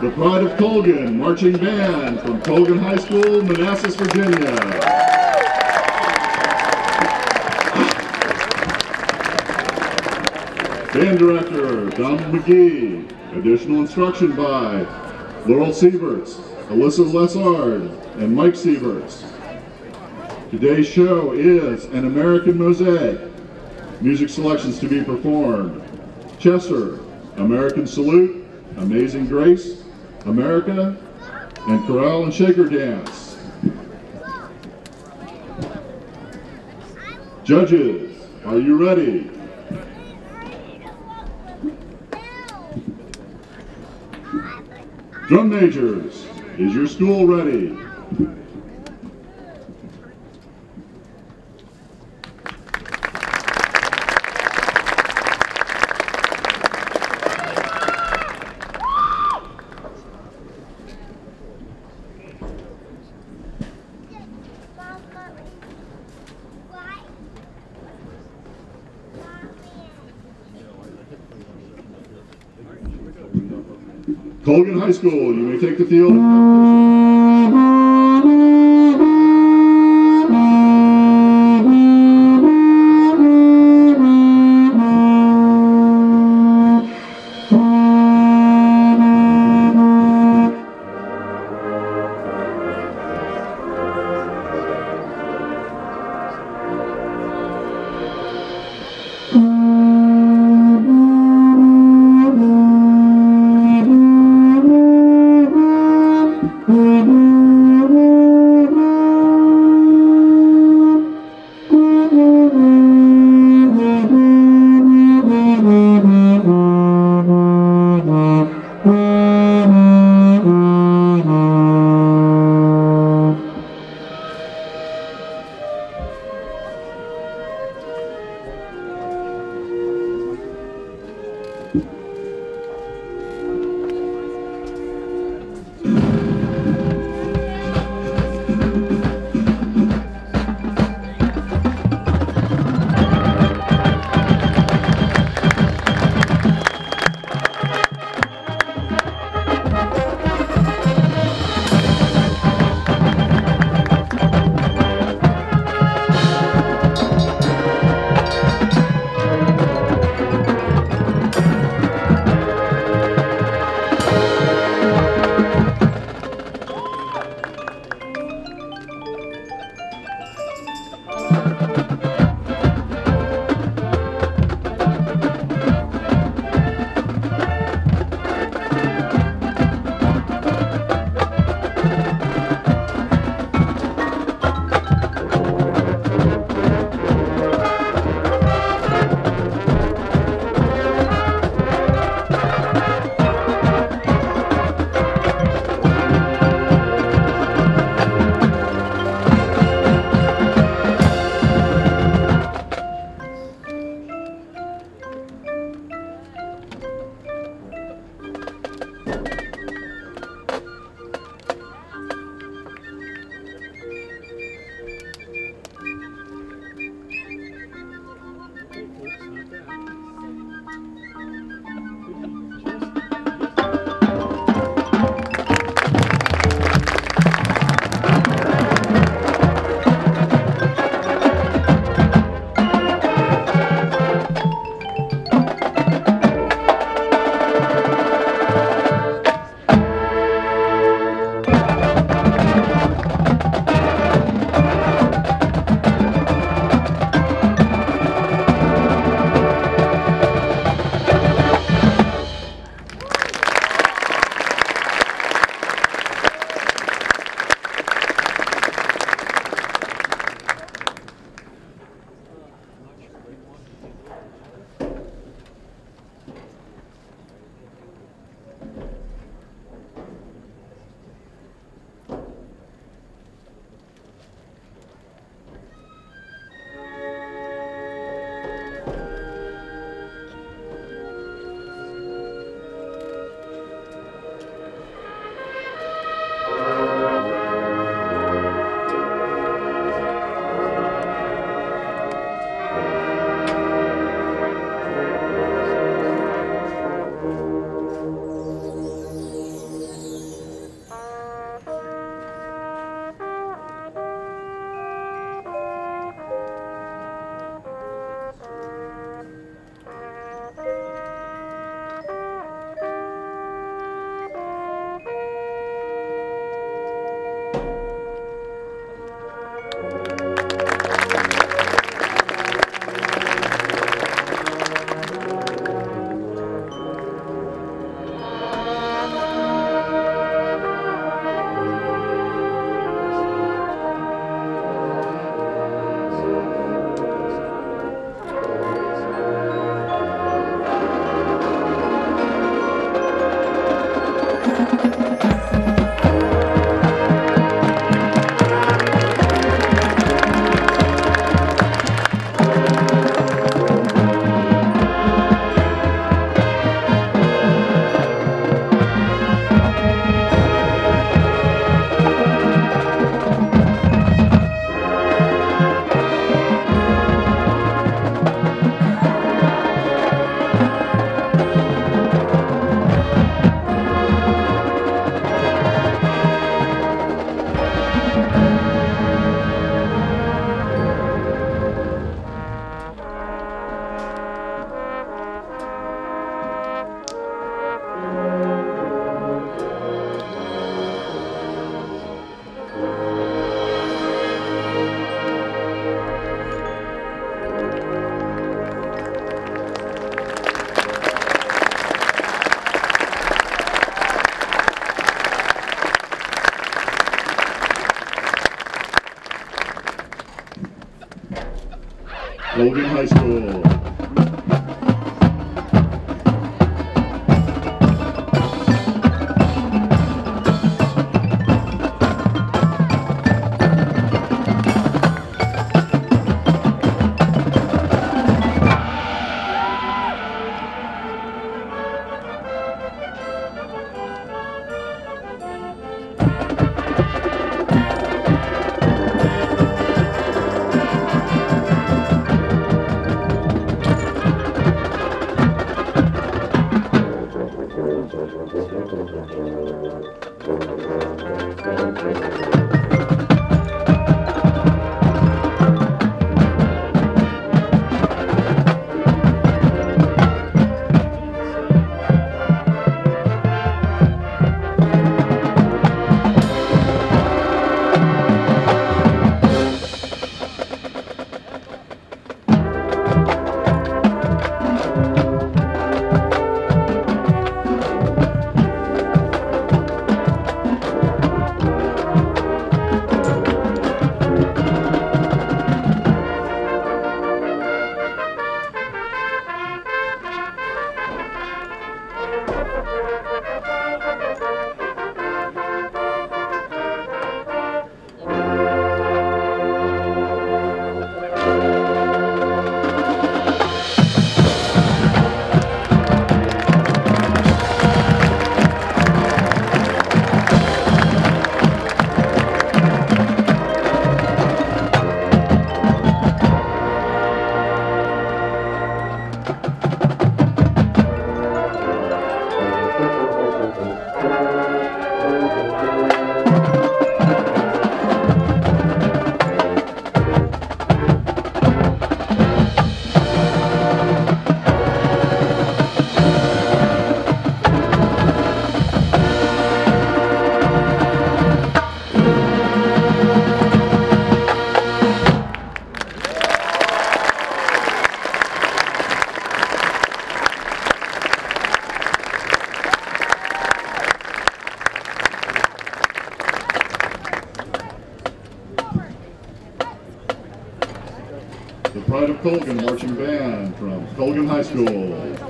the Pride of Colgan Marching Band from Colgan High School, Manassas, Virginia. Band Director, Don McGee. Additional instruction by Laurel Sieverts, Alyssa Lessard, and Mike Sieverts. Today's show is An American Mosaic. Music selections to be performed. Chester, American Salute, Amazing Grace, America, and Chorale and Shaker Dance. Judges, are you ready? Drum majors, is your school ready? Colgan High School, you may take the field. Mm. Mm-hmm. Colgan High School. Colgan Marching Band from Colgan High School.